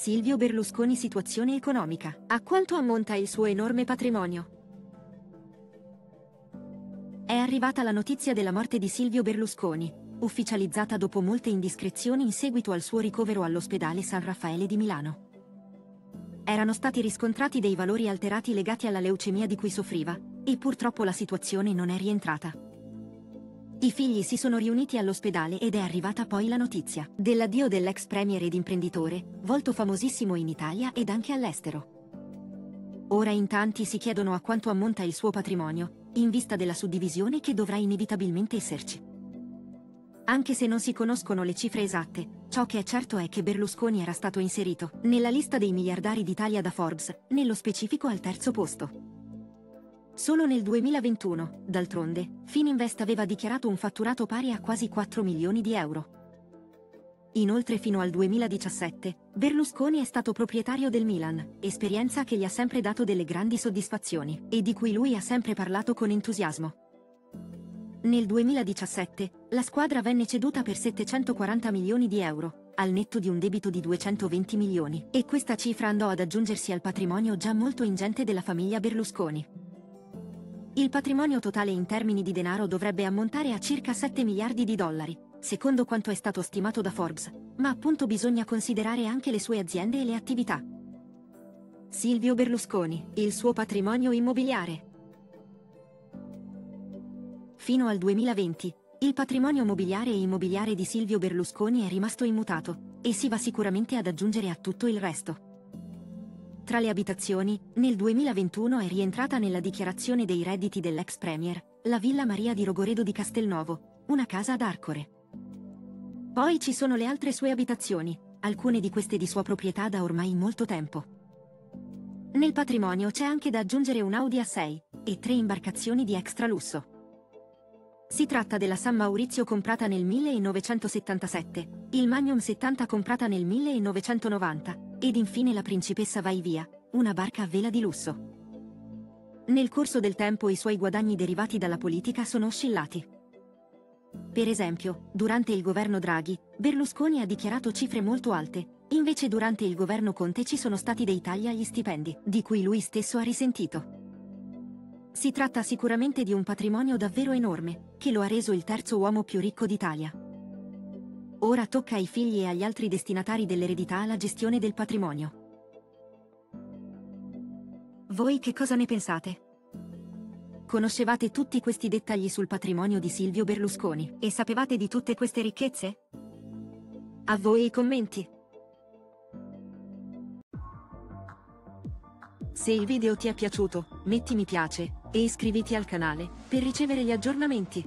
Silvio Berlusconi situazione economica. A quanto ammonta il suo enorme patrimonio? È arrivata la notizia della morte di Silvio Berlusconi, ufficializzata dopo molte indiscrezioni in seguito al suo ricovero all'ospedale San Raffaele di Milano. Erano stati riscontrati dei valori alterati legati alla leucemia di cui soffriva, e purtroppo la situazione non è rientrata. I figli si sono riuniti all'ospedale ed è arrivata poi la notizia dell'addio dell'ex premier ed imprenditore, volto famosissimo in Italia ed anche all'estero. Ora in tanti si chiedono a quanto ammonta il suo patrimonio, in vista della suddivisione che dovrà inevitabilmente esserci. Anche se non si conoscono le cifre esatte, ciò che è certo è che Berlusconi era stato inserito nella lista dei miliardari d'Italia da Forbes, nello specifico al terzo posto. Solo nel 2021, d'altronde, Fininvest aveva dichiarato un fatturato pari a quasi 4 milioni di euro. Inoltre fino al 2017, Berlusconi è stato proprietario del Milan, esperienza che gli ha sempre dato delle grandi soddisfazioni, e di cui lui ha sempre parlato con entusiasmo. Nel 2017, la squadra venne ceduta per 740 milioni di euro, al netto di un debito di 220 milioni, e questa cifra andò ad aggiungersi al patrimonio già molto ingente della famiglia Berlusconi. Il patrimonio totale in termini di denaro dovrebbe ammontare a circa 7 miliardi di dollari, secondo quanto è stato stimato da Forbes, ma appunto bisogna considerare anche le sue aziende e le attività. Silvio Berlusconi, il suo patrimonio immobiliare. Fino al 2020, il patrimonio mobiliare e immobiliare di Silvio Berlusconi è rimasto immutato, e si va sicuramente ad aggiungere a tutto il resto. Tra le abitazioni, nel 2021 è rientrata nella dichiarazione dei redditi dell'ex premier, la Villa Maria di Rogoredo di Castelnuovo, una casa ad Arcore. Poi ci sono le altre sue abitazioni, alcune di queste di sua proprietà da ormai molto tempo. Nel patrimonio c'è anche da aggiungere un Audi A6 e tre imbarcazioni di extra lusso. Si tratta della San Maurizio comprata nel 1977, il Magnum 70 comprata nel 1990 ed infine la Principessa Vai Via, una barca a vela di lusso. Nel corso del tempo i suoi guadagni derivati dalla politica sono oscillati. Per esempio, durante il governo Draghi, Berlusconi ha dichiarato cifre molto alte, invece durante il governo Conte ci sono stati dei tagli agli stipendi, di cui lui stesso ha risentito. Si tratta sicuramente di un patrimonio davvero enorme, che lo ha reso il terzo uomo più ricco d'Italia. Ora tocca ai figli e agli altri destinatari dell'eredità la gestione del patrimonio. Voi che cosa ne pensate? Conoscevate tutti questi dettagli sul patrimonio di Silvio Berlusconi e sapevate di tutte queste ricchezze? A voi i commenti. Se il video ti è piaciuto, metti mi piace e iscriviti al canale per ricevere gli aggiornamenti.